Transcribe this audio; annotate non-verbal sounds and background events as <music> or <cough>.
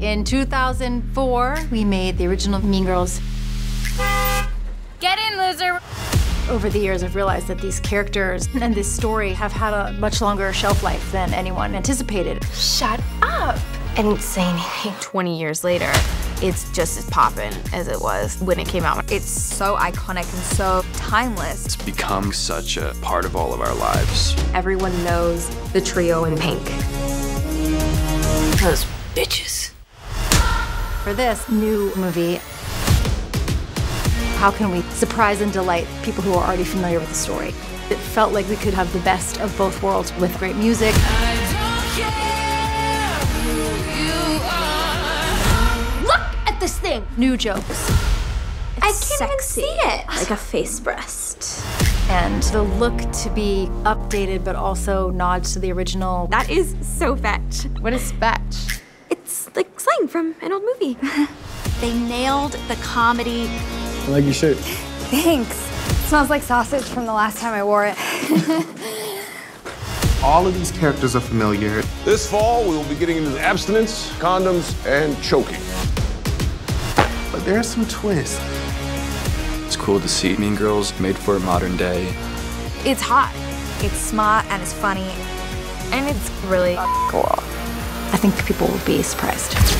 In 2004, we made the original Mean Girls. Get in, loser! Over the years, I've realized that these characters and this story have had a much longer shelf life than anyone anticipated. Shut up! I didn't say anything. <laughs> 20 years later, it's just as poppin' as it was when it came out. It's so iconic and so timeless. It's become such a part of all of our lives. Everyone knows the trio in pink. Those bitches. For this new movie, how can we surprise and delight people who are already familiar with the story? It felt like we could have the best of both worlds with great music. Look at this thing! New jokes. I can't sexy. even see it. <laughs> Like a face breast. And the look to be updated, but also nods to the original. That is so fetch. What is fetch? It's like slang from an old movie. <laughs> They nailed the comedy. I like your shirt. <laughs> Thanks. smells like sausage from the last time I wore it. <laughs> All of these characters are familiar. This fall, we will be getting into abstinence, condoms, and choking. But there are some twists. It's cool to see Mean Girls made for a modern day. It's hot. It's smart and it's funny. And it's really cool. I think people will be surprised.